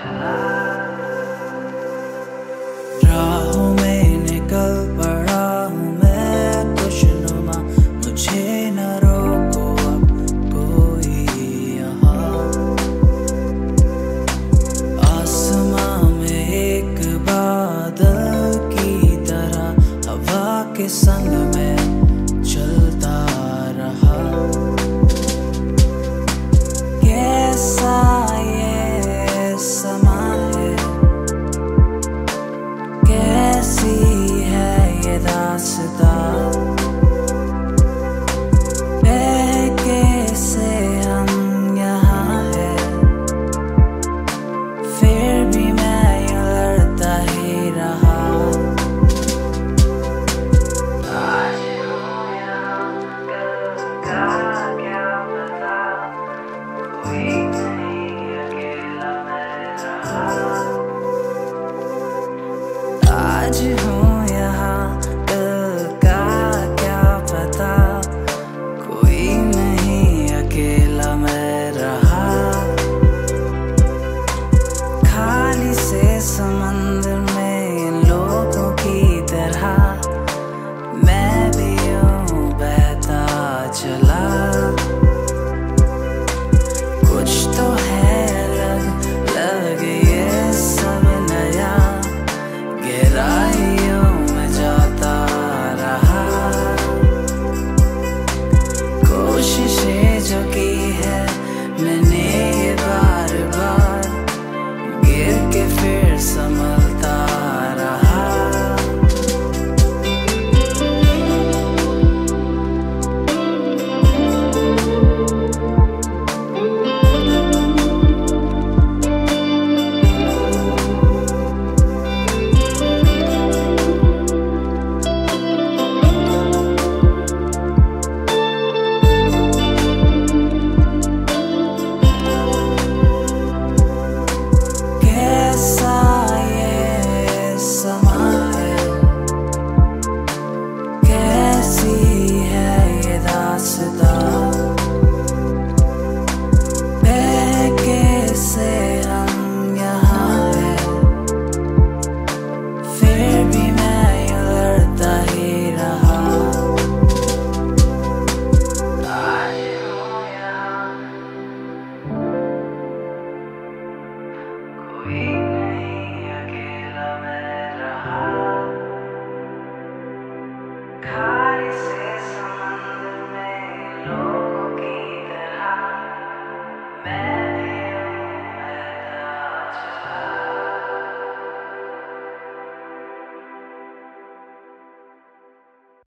time. 之后 Christ.